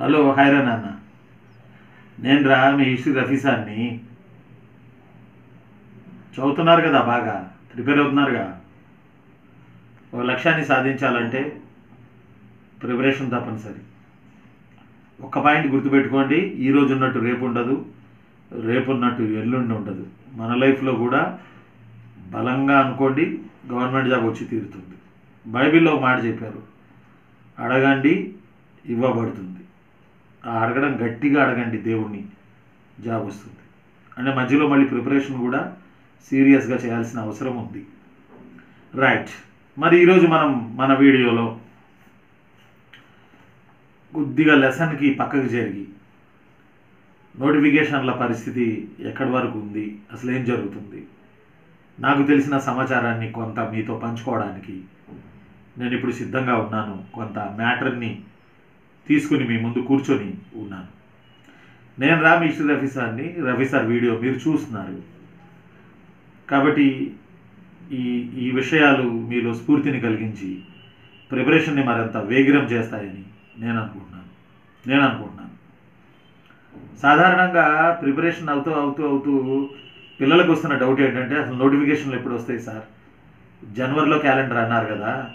Hello హైరా నాన్న. నేను రా మీ హిస్టరీ రఫీసాన్ని. చదువుతున్నారు కదా బాగా ప్రిపేర్ అవుతున్నారుగా ఒక లక్ష్యాన్ని సాధించాలంటే ప్రిపరేషన్ తప్పనిసరి. ఒక్క పాయింట్ గుర్తుపెట్టుకోండి ఈ రోజు ఉన్నట్టు రేపు ఉండదు రేపు ఉన్నట్టు ఎల్లుండి ఉండదు. మన లైఫ్లో కూడా బలంగా అనుకోండి గవర్నమెంట్ జాబ్ వచ్చి తీరుతుంది. బైబిల్లో ఒక మాట చెప్పారు అడగండి ఇవ్వబడుతుంది. అడగడం గట్టిగా అడగండి దేవుణ్ణి. జాబ్ వస్తుంది. అంటే మధ్యలో మళ్ళీ ప్రిపరేషన్ కూడా సీరియస్గా చేయాల్సిన అవసరం ఉంది. రైట్. మరి ఈరోజు మనం మన వీడియోలో కొద్దిగా లెసన్కి పక్కకు జరిగి నోటిఫికేషన్ల పరిస్థితి ఎక్కడి వరకు ఉంది అసలు ఏం జరుగుతుంది? నాకు తెలిసిన సమాచారాన్ని కొంత మీతో పంచుకోవడానికి నేను ఇప్పుడు సిద్ధంగా ఉన్నాను. కొంత మ్యాటర్ని తీసుకుని మీ ముందు కూర్చొని ఉన్నాను. నేను రా మీ రఫీ సార్ని రఫీ సార్ వీడియో మీరు చూస్తున్నారు. కాబట్టి ఈ ఈ విషయాలు మీలో స్ఫూర్తిని కలిగించి ప్రిపరేషన్ని మరింత వేగిరం చేస్తాయని నేను అనుకుంటున్నాను. నేను అనుకుంటున్నాను. సాధారణంగా ప్రిపరేషన్ అవుతూ అవుతూ అవుతూ పిల్లలకు వస్తున్న డౌట్ ఏంటంటే అసలు నోటిఫికేషన్లు ఎప్పుడు వస్తాయి సార్? జనవరిలో క్యాలెండర్ అన్నారు కదా.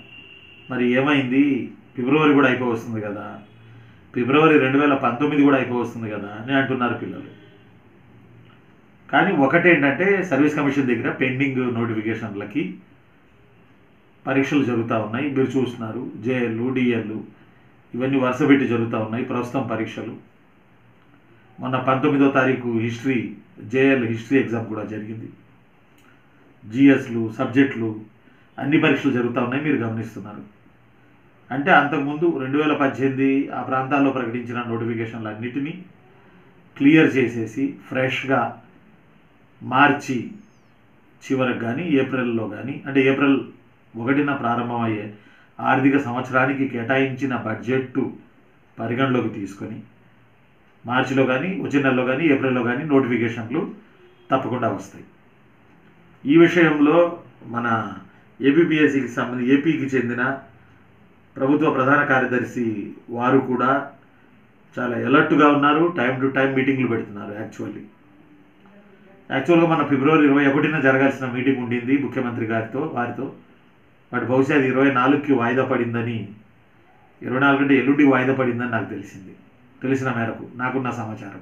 మరి ఏమైంది? ఫిబ్రవరి కూడా అయిపోవస్తుంది కదా. ఫిబ్రవరి రెండు వేల పంతొమ్మిది కూడా అయిపోవస్తుంది కదా అని అంటున్నారు పిల్లలు. కానీ ఒకటేంటంటే సర్వీస్ కమిషన్ దగ్గర పెండింగ్ నోటిఫికేషన్లకి పరీక్షలు జరుగుతూ ఉన్నాయి. మీరు చూస్తున్నారు జేఎల్లు డిఎల్లు ఇవన్నీ వరుస పెట్టి జరుగుతూ ఉన్నాయి ప్రస్తుతం పరీక్షలు. మొన్న పంతొమ్మిదో తారీఖు హిస్టరీ జేఎల్ హిస్టరీ ఎగ్జామ్ కూడా జరిగింది. జిఎస్లు సబ్జెక్టులు అన్ని పరీక్షలు జరుగుతూ ఉన్నాయి మీరు గమనిస్తున్నారు. అంటే అంతకుముందు రెండు వేల పద్దెనిమిది ఆ ప్రాంతాల్లో ప్రకటించిన నోటిఫికేషన్లు అన్నిటినీ క్లియర్ చేసేసి ఫ్రెష్గా మార్చి చివరకు కానీ ఏప్రిల్లో కానీ అంటే ఏప్రిల్ ఒకటిన ప్రారంభమయ్యే ఆర్థిక సంవత్సరానికి కేటాయించిన బడ్జెట్ పరిగణలోకి తీసుకొని మార్చిలో కానీ వచ్చే నెలలో కానీ ఏప్రిల్లో కానీ నోటిఫికేషన్లు తప్పకుండా వస్తాయి. ఈ విషయంలో మన ఏపీపీఎస్సికి సంబంధించి ఏపీకి చెందిన ప్రభుత్వ ప్రధాన కార్యదర్శి వారు కూడా చాలా ఎలర్ట్గా ఉన్నారు. టైం టు టైం మీటింగ్లు పెడుతున్నారు యాక్చువల్లీ. యాక్చువల్గా మన ఫిబ్రవరి ఇరవై ఒకటిన జరగాల్సిన మీటింగ్ ఉండింది ముఖ్యమంత్రి గారితో వారితో. బట్ బహుశా అది ఇరవై నాలుగుకి వాయిదా పడిందని ఇరవై నాలుగు అంటే ఎల్లుండి వాయిదా పడిందని నాకు తెలిసింది. తెలిసిన మేరకు నాకున్న సమాచారం.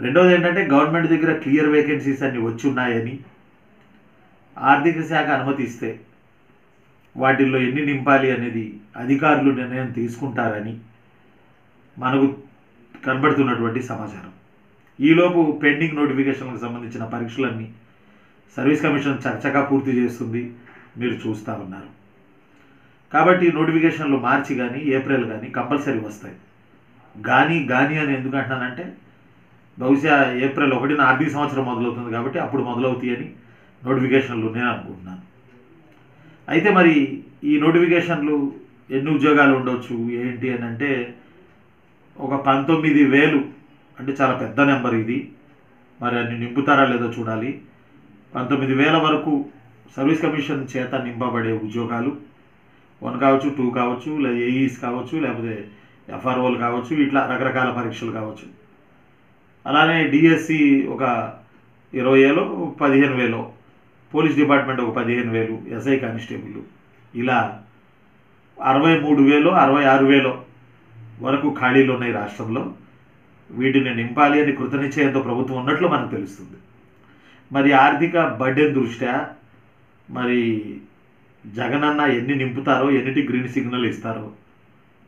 రెండోది ఏంటంటే గవర్నమెంట్ దగ్గర క్లియర్ వేకెన్సీస్ అన్నీ వచ్చి ఉన్నాయని ఆర్థిక శాఖ అనుమతిస్తే వాటిల్లో ఎన్ని నింపాలి అనేది అధికారులు నిర్ణయం తీసుకుంటారని మనకు కనబడుతున్నటువంటి సమాచారం. ఈలోపు పెండింగ్ నోటిఫికేషన్లకు సంబంధించిన పరీక్షలన్నీ సర్వీస్ కమిషన్ చర్చగా పూర్తి చేస్తుంది. మీరు చూస్తూ ఉన్నారు. కాబట్టి నోటిఫికేషన్లు మార్చి కానీ ఏప్రిల్ కానీ కంపల్సరీ వస్తాయి. కానీ కానీ అని ఎందుకు అంటున్నానంటే బహుశా ఏప్రిల్ ఒకటిన ఆర్థిక సంవత్సరం మొదలవుతుంది కాబట్టి అప్పుడు మొదలవుతాయి అని నోటిఫికేషన్లు నేను అనుకుంటున్నాను. అయితే మరి ఈ నోటిఫికేషన్లు ఎన్ని ఉద్యోగాలు ఉండొచ్చు ఏంటి అని అంటే ఒక పంతొమ్మిది వేలు అంటే చాలా పెద్ద నెంబర్ ఇది. మరి అన్ని నింపుతారా లేదో చూడాలి. పంతొమ్మిది వేల వరకు సర్వీస్ కమిషన్ చేత నింపబడే ఉద్యోగాలు. వన్ కావచ్చు టూ కావచ్చు లేదా ఏఈస్ కావచ్చు లేకపోతే ఎఫ్ఆర్ఓలు కావచ్చు ఇట్లా రకరకాల పరీక్షలు కావచ్చు. అలానే డిఎస్సి ఒక ఇరవై వేలు పదిహేను వేలో పోలీస్ డిపార్ట్మెంట్ ఒక పదిహేను వేలు ఎస్ఐ కానిస్టేబుల్ ఇలా అరవై మూడు వేలు అరవై ఆరు వేలు వరకు ఖాళీలు ఉన్నాయి రాష్ట్రంలో. వీటిని నింపాలి అని కృతనిశ్చయంతో ప్రభుత్వం ఉన్నట్లు మనకు తెలుస్తుంది. మరి ఆర్థిక బడ్డెన్ దృష్ట్యా మరి జగనన్న ఎన్ని నింపుతారో ఎన్నిటి గ్రీన్ సిగ్నల్ ఇస్తారో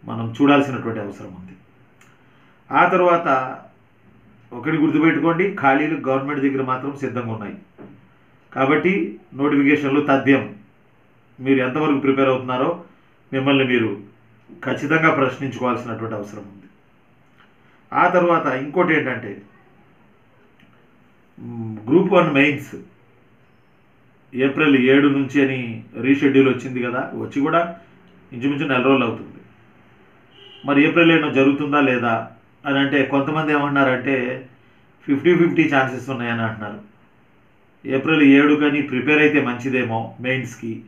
మనం చూడాల్సినటువంటి అవసరం ఉంది. ఆ తర్వాత ఒకటి గుర్తుపెట్టుకోండి ఖాళీలు గవర్నమెంట్ దగ్గర మాత్రం సిద్ధంగా ఉన్నాయి. కాబట్టి నోటిఫికేషన్లు తథ్యం. మీరు ఎంతవరకు ప్రిపేర్ అవుతున్నారో మిమ్మల్ని మీరు ఖచ్చితంగా ప్రశ్నించుకోవాల్సినటువంటి అవసరం ఉంది. ఆ తర్వాత ఇంకోటి ఏంటంటే గ్రూప్ వన్ మెయిన్స్ ఏప్రిల్ ఏడు నుంచి అని రీషెడ్యూల్ వచ్చింది కదా వచ్చి కూడా ఇంచుమించు నెల రోజులు అవుతుంది. మరి ఏప్రిల్ ఏడో జరుగుతుందా లేదా అని అంటే కొంతమంది ఏమన్నారంటే ఫిఫ్టీ ఫిఫ్టీ ఛాన్సెస్ ఉన్నాయని అంటున్నారు. ఏప్రిల్ ఏడు కానీ ప్రిపేర్ అయితే మంచిదేమో మెయిన్స్కి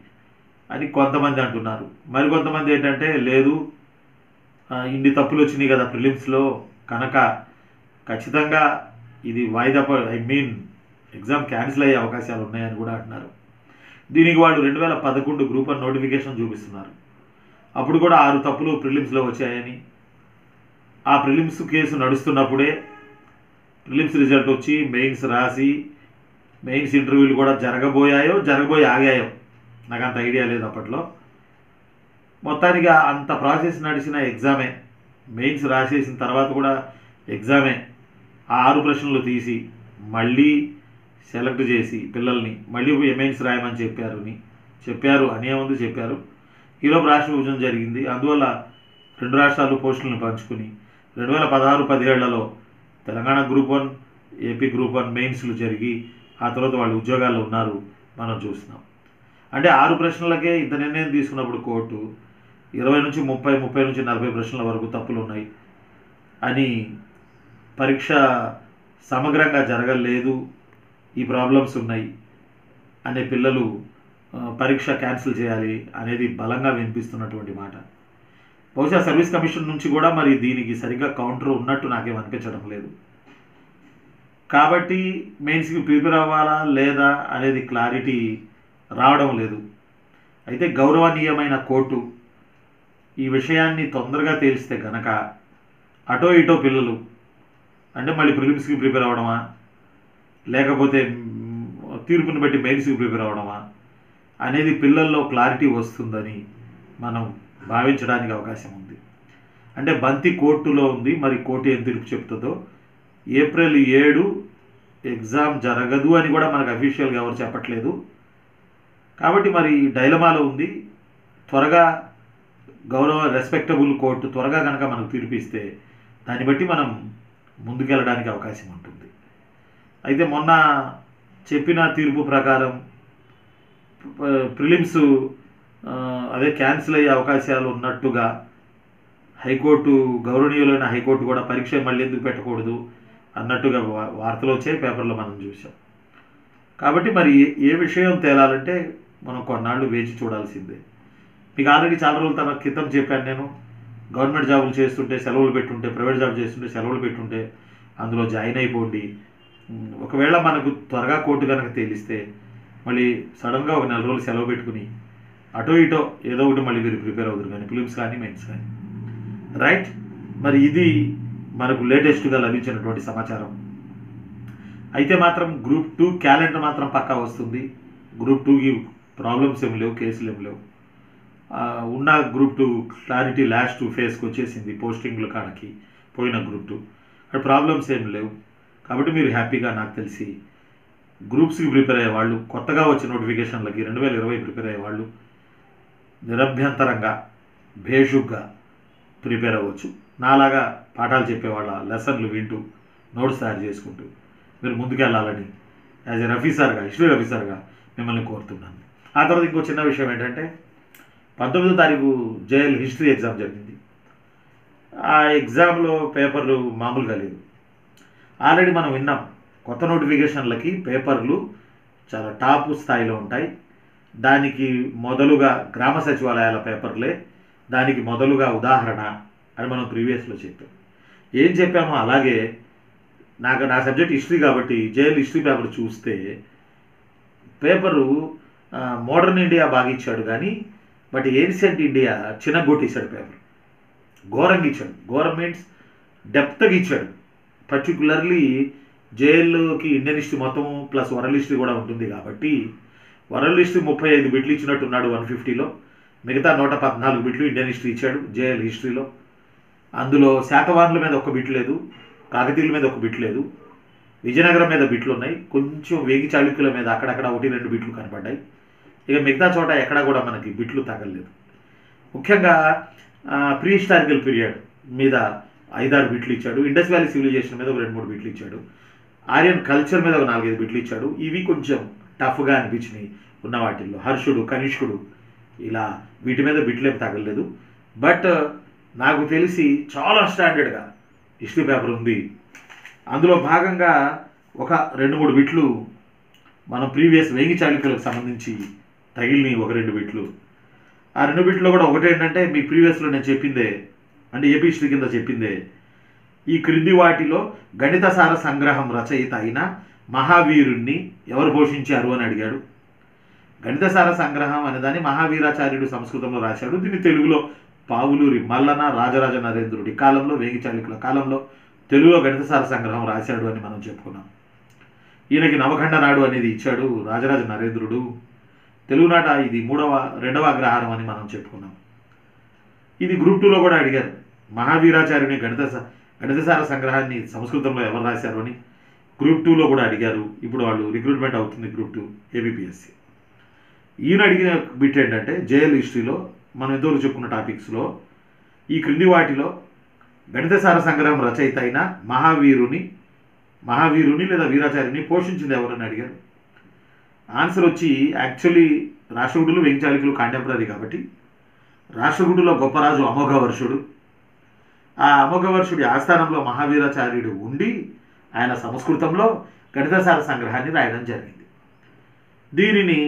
అని కొంతమంది అంటున్నారు. మరి కొంతమంది ఏంటంటే లేదు ఇన్ని తప్పులు వచ్చినాయి కదా ప్రిలిమ్స్లో కనుక ఖచ్చితంగా ఇది వాయిదా ఐ మీన్ ఎగ్జామ్ క్యాన్సిల్ అయ్యే అవకాశాలు ఉన్నాయని కూడా అంటున్నారు. దీనికి వాళ్ళు రెండు వేల పదకొండు గ్రూప్ అండ్ నోటిఫికేషన్ చూపిస్తున్నారు. అప్పుడు కూడా ఆరు తప్పులు ప్రిలిమ్స్లో వచ్చాయని. ఆ ప్రిలిమ్స్ కేసు నడుస్తున్నప్పుడే ప్రిలిమ్స్ రిజల్ట్ వచ్చి మెయిన్స్ రాసి మెయిన్స్ ఇంటర్వ్యూలు కూడా జరగబోయాయో జరగబోయి ఆగాయో? నాకు అంత ఐడియా లేదు అప్పట్లో. మొత్తానికి అంత ప్రాసెస్ నడిచిన ఎగ్జామే. మెయిన్స్ రాసేసిన తర్వాత కూడా ఎగ్జామే. ఆ ఆరు ప్రశ్నలు తీసి మళ్ళీ సెలెక్ట్ చేసి పిల్లల్ని మళ్ళీ మెయిన్స్ రాయమని చెప్పారు అని చెప్పారు అని ఏముంది చెప్పారు. ఈలోపు రాష్ట్ర విభజన జరిగింది. అందువల్ల రెండు రాష్ట్రాలు పోస్టులను పంచుకుని రెండు వేల పదహారు పదిహేళ్ళలో Telangana group one AP group one మెయిన్స్లు జరిగి ఆ తర్వాత వాళ్ళు ఉద్యోగాల్లో ఉన్నారు మనం చూస్తున్నాం. అంటే ఆరు ప్రశ్నలకే ఇంత నిర్ణయం తీసుకున్నప్పుడు కోర్టు ఇరవై నుంచి ముప్పై ముప్పై నుంచి నలభై ప్రశ్నల వరకు తప్పులు ఉన్నాయి అని పరీక్ష సమగ్రంగా జరగలేదు ఈ ప్రాబ్లమ్స్ ఉన్నాయి అనే పిల్లలు పరీక్ష క్యాన్సిల్ చేయాలి అనేది బలంగా వినిపిస్తున్నటువంటి మాట. బహుశా సర్వీస్ కమిషన్ నుంచి కూడా మరి దీనికి సరిగ్గా కౌంటర్ ఉన్నట్టు నాకేం అనిపించడం లేదు. కాబట్టి మెయిన్స్కి ప్రిపేర్ అవ్వాలా లేదా అనేది క్లారిటీ రావడం లేదు. అయితే గౌరవనీయమైన కోర్టు ఈ విషయాన్ని తొందరగా తేలిస్తే గనక అటో ఇటో పిల్లలు అంటే మళ్ళీ ప్రిలిమ్స్కి ప్రిపేర్ అవ్వడమా? లేకపోతే తీర్పును తీర్పుని బట్టి మెయిన్స్కి ప్రిపేర్ అవ్వడమా? అనేది పిల్లల్లో క్లారిటీ వస్తుందని మనం భావించడానికి అవకాశం ఉంది. అంటే బంతి కోర్టులో ఉంది మరి కోర్టు ఏం తీర్పు చెప్తుందో ఏప్రిల్ ఏడు ఎగ్జామ్ జరగదు అని కూడా మనకు అఫీషియల్గా ఎవరు చెప్పట్లేదు. కాబట్టి మరి డైలమాలో ఉంది. త్వరగా గౌరవ రెస్పెక్టబుల్ కోర్టు త్వరగా కనుక మనకు తీర్పిస్తే దాన్ని బట్టి మనం ముందుకెళ్ళడానికి అవకాశం ఉంటుంది. అయితే మొన్న చెప్పిన తీర్పు ప్రకారం ప్రిలిమ్స్ అదే క్యాన్సిల్ అయ్యే అవకాశాలు ఉన్నట్టుగా హైకోర్టు గౌరవనీయులైన హైకోర్టు కూడా పరీక్ష మళ్ళీ ఎందుకు పెట్టకూడదు? అన్నట్టుగా వార్తలు వచ్చాయి పేపర్లో మనం చూసాం కాబట్టి మరి ఏ- ఏ విషయం తేలాలంటే మనం కొన్నాళ్ళు వేచి చూడాల్సిందే. మీకు ఆల్రెడీ చాలా రోజుల తర్వాత క్రితం చెప్పాను నేను. గవర్నమెంట్ జాబులు చేస్తుంటే సెలవులు పెట్టుంటే ప్రైవేట్ జాబ్ చేస్తుంటే సెలవులు పెట్టుంటే అందులో జాయిన్ అయిపోండి. ఒకవేళ మనకు త్వరగా కోర్టు కనుక తేలిస్తే మళ్ళీ సడన్గా ఒక నెల రోజులు సెలవు పెట్టుకుని అటో ఇటో ఏదో ఒకటి మళ్ళీ మీరు ప్రిపేర్ అవుతారు కానీ ఫిలిమ్స్ కానీ మెన్స్ కానీ. రైట్? మరి ఇది మనకు లేటెస్ట్గా లభించినటువంటి సమాచారం. అయితే మాత్రం గ్రూప్ టూ క్యాలెండర్ మాత్రం పక్కా వస్తుంది. గ్రూప్ టూకి ప్రాబ్లమ్స్ ఏమి లేవు కేసులు ఏమి లేవు. ఉన్న గ్రూప్ టూ క్లారిటీ లాస్ట్ ఫేస్కి వచ్చేసింది పోస్టింగ్లు కాడకి పోయిన గ్రూప్ టూ అక్కడ ప్రాబ్లమ్స్ ఏమి లేవు. కాబట్టి మీరు హ్యాపీగా నాకు తెలిసి గ్రూప్స్కి ప్రిపేర్ అయ్యే వాళ్ళు కొత్తగా వచ్చే నోటిఫికేషన్లకి రెండు వేల ఇరవై ప్రిపేర్ అయ్యే వాళ్ళు నిరభ్యంతరంగా భేషుగ్గా ప్రిపేర్ అవ్వచ్చు. నాలాగా పాఠాలు చెప్పేవాళ్ళ లెసన్లు వింటూ నోట్స్ తయారు చేసుకుంటూ మీరు ముందుకెళ్ళాలని యాజ్ ఎ రఫీసర్గా హిస్టరీ రఫీసర్గా మిమ్మల్ని కోరుతున్నాను. ఆ తర్వాత ఇంకో చిన్న విషయం ఏంటంటే పంతొమ్మిదో తారీఖు జైల్ హిస్టరీ ఎగ్జామ్ జరిగింది. ఆ ఎగ్జామ్లో పేపర్లు మామూలుగా లేదు ఆల్రెడీ మనం విన్నాం కొత్త నోటిఫికేషన్లకి పేపర్లు చాలా టాప్ స్థాయిలో ఉంటాయి. దానికి మొదలుగా గ్రామ సచివాలయాల పేపర్లే దానికి మొదలుగా ఉదాహరణ అని మనం ప్రీవియస్లో చెప్పాం. ఏం చెప్పామో అలాగే నాకు నా సబ్జెక్ట్ హిస్టరీ కాబట్టి జైలు హిస్టరీ పేపర్ చూస్తే పేపరు మోడర్న్ ఇండియా బాగా ఇచ్చాడు కానీ బట్ ఏన్షియంట్ ఇండియా చిన్నగొట్టేశాడు పేపర్. ఘోరంగా ఇచ్చాడు. ఘోరం మీన్స్ డెప్త్గా ఇచ్చాడు. పర్టికులర్లీ జైల్లోకి ఇండియన్ హిస్టరీ మొత్తం ప్లస్ వరల్డ్ హిస్టరీ కూడా ఉంటుంది కాబట్టి వరల్డ్ హిస్టరీ ముప్పై ఐదు బిట్లు ఇచ్చినట్టున్నాడు వన్ ఫిఫ్టీలో. మిగతా నూట పద్నాలుగు బిట్లు ఇండియన్ హిస్టరీ ఇచ్చాడు జేఎల్ హిస్టరీలో. అందులో శాతవాహనుల మీద ఒక బిట్ లేదు కాకతీయుల మీద ఒక బిట్ లేదు విజయనగరం మీద బిట్లు ఉన్నాయి కొంచెం వేగి చాళుక్యుల మీద అక్కడక్కడ ఒకటి రెండు బిట్లు కనపడ్డాయి ఇక మిగతా చోట ఎక్కడా కూడా మనకి బిట్లు తగలలేదు. ముఖ్యంగా ప్రీ హిస్టారికల్ పీరియడ్ మీద ఐదారు బిట్లు ఇచ్చాడు ఇండస్ వ్యాలీ సివిలైజేషన్ మీద ఒక రెండు మూడు బిట్లు ఇచ్చాడు ఆర్యన్ కల్చర్ మీద ఒక నాలుగైదు బిట్లు ఇచ్చాడు. ఇవి కొంచెం టఫ్గా అనిపించినాయి ఉన్న వాటిల్లో. హర్షుడు కనిష్కుడు ఇలా వీటి మీద బిట్లు ఏమి తగలలేదు. బట్ నాకు తెలిసి చాలా స్టాండర్డ్గా హిస్టరీ పేపర్ ఉంది. అందులో భాగంగా ఒక రెండు మూడు బిట్లు మనం ప్రీవియస్ వేగి చాళుక్యులకు సంబంధించి తగిలిని ఒక రెండు బిట్లు. ఆ రెండు బిట్లో కూడా ఒకటి ఏంటంటే మీ ప్రీవియస్లో నేను చెప్పిందే అంటే ఏపీ హిస్టరీ కింద చెప్పిందే. ఈ క్రింది వాటిలో గణితసార సంగ్రహం రచయిత అయిన మహావీరుణ్ణి ఎవరు పోషించారు అని అడిగాడు. గణితసార సంగ్రహం అనేదాన్ని మహావీరాచార్యుడు సంస్కృతంలో రాశాడు. దీన్ని తెలుగులో పావులూరి మల్లన రాజరాజ నరేంద్రుడి కాలంలో వేగి చాళుక్యుల కాలంలో తెలుగులో గణితసార సంగ్రహం రాశాడు అని మనం చెప్పుకున్నాం. ఈయనకి నవఖండ నాడు అనేది ఇచ్చాడు రాజరాజ నరేంద్రుడు. తెలుగునాట ఇది మూడవ రెండవ అగ్రహారం అని మనం చెప్పుకున్నాం. ఇది గ్రూప్ టూలో కూడా అడిగారు. మహావీరాచార్యుని గణిత స- గణితసార సంగ్రహాన్ని సంస్కృతంలో ఎవరు రాశారు అని గ్రూప్ టూలో కూడా అడిగారు. ఇప్పుడు వాళ్ళు రిక్రూట్మెంట్ అవుతుంది గ్రూప్ టూ ఏబిపిఎస్సి. ఈయన అడిగిన బిట్ ఏంటంటే జేఎల్ హిస్టరీలో మనం ఎంతవరకు చెప్పుకున్న టాపిక్స్లో ఈ క్రింది వాటిలో గణితసార సంగ్రహం రచయిత అయిన మహావీరుని మహావీరుని లేదా వీరాచార్యుని పోషించింది ఎవరని అడిగారు. ఆన్సర్ వచ్చి యాక్చువల్లీ రాష్ట్రగుడులు వెంచాలికులు కాంటెంపరీ కాబట్టి రాష్ట్రగుడులో గొప్పరాజు అమోఘవర్షుడు. ఆ అమోఘవర్షుడి ఆస్థానంలో మహావీరాచార్యుడు ఉండి ఆయన సంస్కృతంలో గణితసార సంగ్రహాన్ని రాయడం జరిగింది. దీనిని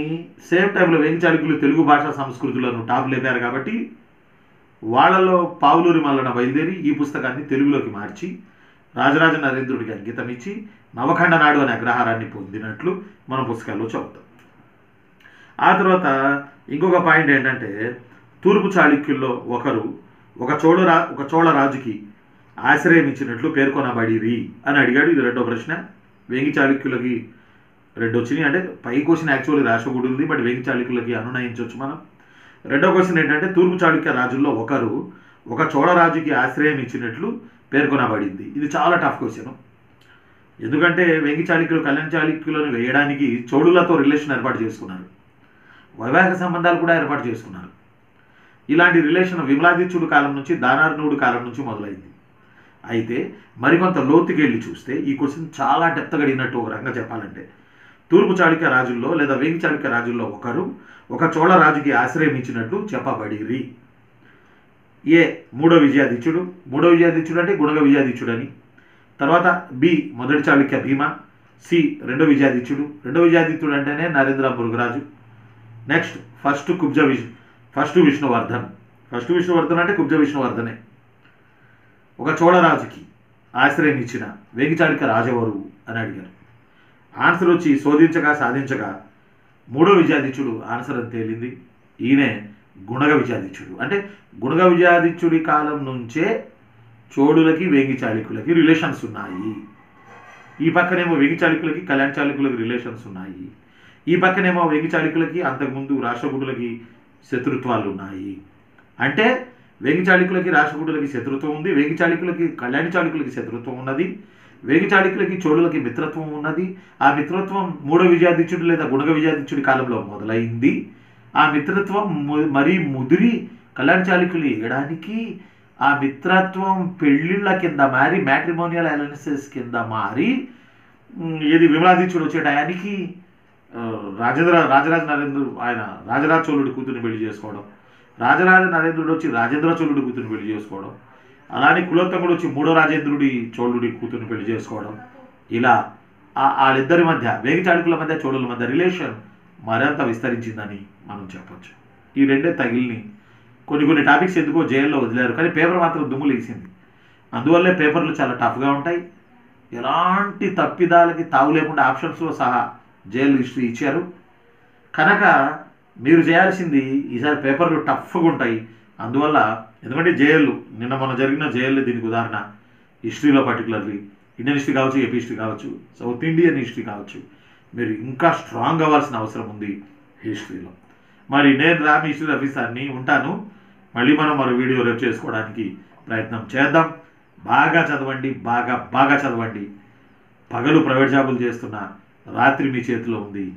సేమ్ టైంలో వెంచాలికులు తెలుగు భాషా సంస్కృతులను టాప్ లేపారు కాబట్టి వాళ్ళలో పావులూరి మల్లన బయలుదేరి ఈ పుస్తకాన్ని తెలుగులోకి మార్చి రాజరాజ నరేంద్రుడికి అంకితం ఇచ్చి నవఖండ నాడు అనే అగ్రహారాన్ని పొందినట్లు మన పుస్తకాల్లో చదువుతాం. ఆ తర్వాత ఇంకొక పాయింట్ ఏంటంటే తూర్పు చాళుక్యుల్లో ఒకరు ఒక చోళ రా ఒక చోళ రాజుకి ఆశ్రయం ఇచ్చినట్లు పేర్కొనబడిరి అని అడిగాడు. ఇది రెండో ప్రశ్న. వేంగి చాళుక్యులకి రెండు వచ్చినాయి. అంటే పై క్వశ్చన్ యాక్చువల్లీ రాష్ట్రగుడి ఉంది బట్ వెంగి చాళుక్యులకి అనునయించవచ్చు మనం. రెండో క్వశ్చన్ ఏంటంటే తూర్పు చాళుక్య రాజుల్లో ఒకరు ఒక చోళరాజుకి ఆశ్రయం ఇచ్చినట్లు పేర్కొనబడింది. ఇది చాలా టఫ్ క్వశ్చన్ ఎందుకంటే వెంగి చాళుక్యులు కళ్యాణ చాళుక్యులను వేయడానికి చోళులతో రిలేషన్ ఏర్పాటు చేసుకున్నారు. వైవాహిక సంబంధాలు కూడా ఏర్పాటు చేసుకున్నారు. ఇలాంటి రిలేషన్ విమలాదిత్యుడు కాలం నుంచి దానార్ణుడు కాలం నుంచి మొదలైంది. అయితే మరికొంత లోతుకెళ్ళి చూస్తే ఈ క్వశ్చన్ చాలా డెప్త్ గడిగినట్టు ఒక రకంగా చెప్పాలంటే తూర్పు చాళుక్య రాజుల్లో లేదా వేంగి చాళుక్య రాజుల్లో ఒకరు ఒక చోళ రాజుకి ఆశ్రయం ఇచ్చినట్లు చెప్పబడిరి. ఏ మూడో విజయాదిత్యుడు మూడో విజయాదిత్యుడు అంటే గుణగ విజయాదిత్యుడు అని తర్వాత బి మొదటి చాళుక్య భీమ. సి రెండో విజయాదిత్యుడు రెండో విజయాదిత్యుడు అంటేనే నరేంద్ర మురుగరాజు నెక్స్ట్ ఫస్ట్ కుబ్జ విష్ ఫస్ట్ విష్ణువర్ధన్. ఫస్ట్ విష్ణువర్ధన్ అంటే కుబ్జ విష్ణువర్ధనే. ఒక చోళరాజుకి ఆశ్రయం ఇచ్చిన వేగిచాడిక రాజవరువు అని అడిగారు. ఆన్సర్ వచ్చి శోధించగా సాధించగా మూడో విజయాదిత్యుడు ఆన్సర్ అని తేలింది. ఈయనే గుణగ విజయాదిత్యుడు అంటే గుణగ విజయాదిత్యుడి కాలం నుంచే చోడులకి వేంగి చాళుక్యులకి రిలేషన్స్ ఉన్నాయి. ఈ పక్కనేమో వేంగి చాళుక్యులకి కళ్యాణ చాళుక్యులకి రిలేషన్స్ ఉన్నాయి. ఈ పక్కనేమో వేంగి చాళుక్యులకి అంతకుముందు రాష్ట్రగుడులకి శత్రుత్వాలు ఉన్నాయి. అంటే వేంగి చాళుక్యులకి రాష్ట్రగుడులకి శత్రుత్వం ఉంది వేంగి చాళుక్యులకి కళ్యాణ చాళుక్యులకి శత్రుత్వం ఉన్నది. వేగి చాళుక్యులకి చోళులకి మిత్రత్వం ఉన్నది. ఆ మిత్రత్వం మూడో విజయాదిత్యుడు లేదా గుణగ విజయాదిత్యుడి కాలంలో మొదలైంది. ఆ మిత్రత్వం మరీ ముదిరి కళ్యాణ చాళుక్యులు ఎగడానికి ఆ మిత్రత్వం పెళ్ళిళ్ళ కింద మారి మ్యాట్రిమోనియల్ అలయన్సెస్ కింద మారి ఇది విమలాదిత్యుడు వచ్చే టయానికి రాజేంద్ర రాజరాజ నరేంద్రుడు ఆయన రాజరాజ చోళుడి కూతుర్ని పెళ్ళి చేసుకోవడం. రాజరాజ నరేంద్రుడు వచ్చి రాజేంద్ర చోళుడి కూతుర్ని పెళ్ళి చేసుకోవడం. అలానే కులోత్తముడు వచ్చి మూడో రాజేంద్రుడి చోళుడి కూతురుని పెళ్ళి చేసుకోవడం. ఇలా వాళ్ళిద్దరి మధ్య వేగచాడుకుల మధ్య చోళుల మధ్య రిలేషన్ మరింత విస్తరించిందని మనం చెప్పొచ్చు. ఈ రెండే తగిలిని కొన్ని కొన్ని టాపిక్స్ ఎందుకో జైల్లో వదిలేరు కానీ పేపర్ మాత్రం దుమ్ము లేచింది అందువల్లే పేపర్లు చాలా టఫ్గా ఉంటాయి. ఎలాంటి తప్పిదాలకి తావు లేకుండా ఆప్షన్స్లో సహా జైలు హిస్టరీ ఇచ్చారు. కనుక మీరు చేయాల్సింది ఈసారి పేపర్లు టఫ్గా ఉంటాయి. అందువల్ల ఎందుకంటే జేఎల్ నిన్న మొన్న జరిగిన జేఎల్ దీనికి ఉదాహరణ హిస్టరీలో పర్టికులర్లీ ఇండియన్ హిస్టరీ కావచ్చు ఏపీ హిస్టరీ కావచ్చు సౌత్ ఇండియన్ హిస్టరీ కావచ్చు. మీరు ఇంకా స్ట్రాంగ్ అవ్వాల్సిన అవసరం ఉంది హిస్టరీలో. మరి నేను రామ్ హిస్టరీ ఆఫీసర్ని ఉంటాను. మళ్ళీ మనం మరో వీడియో రేపు చేసుకోవడానికి ప్రయత్నం చేద్దాం. బాగా చదవండి బాగా బాగా చదవండి. పగలు ప్రైవేట్ జాబులు చేస్తున్న రాత్రి మీ చేతిలో ఉంది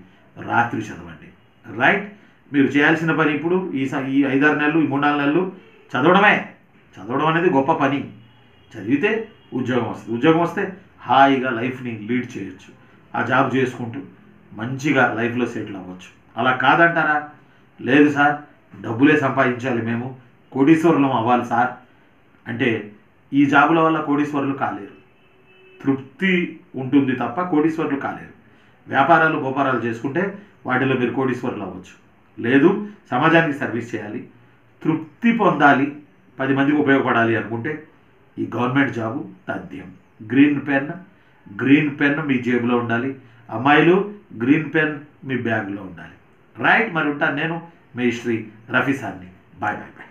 రాత్రి చదవండి. రైట్ మీరు చేయాల్సిన పని ఇప్పుడు ఈ స- ఈ ఐదారు నెలలు ఈ మూడు నాలుగు నెలలు చదవడమే. చదవడం అనేది గొప్ప పని. చదివితే ఉద్యోగం వస్తుంది. ఉద్యోగం వస్తే హాయిగా లైఫ్ని లీడ్ చేయొచ్చు. ఆ జాబ్ చేసుకుంటూ మంచిగా లైఫ్లో సెటిల్ అవ్వచ్చు. అలా కాదంటారా? లేదు సార్ డబ్బులే సంపాదించాలి మేము. కోటీశ్వరులం అవ్వాలి సార్. అంటే ఈ జాబుల వల్ల కోటీశ్వరులు కాలేరు. తృప్తి ఉంటుంది తప్ప కోటీశ్వరులు కాలేరు. వ్యాపారాలు గోపారాలు చేసుకుంటే వాటిలో మీరు కోటీశ్వరులు అవ్వచ్చు. లేదు సమాజానికి సర్వీస్ చేయాలి. తృప్తి పొందాలి పది మందికి ఉపయోగపడాలి అనుకుంటే ఈ గవర్నమెంట్ జాబు తథ్యం గ్రీన్ పెన్ గ్రీన్ పెన్ మీ జేబులో ఉండాలి. అమ్మాయిలు గ్రీన్ పెన్ మీ బ్యాగ్లో ఉండాలి. రైట్ మరి ఉంటాను నేను మీ శ్రీ రఫీసాన్ని బాయ్ బాయ్ బాయ్.